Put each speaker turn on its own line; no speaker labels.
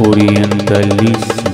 orientaliza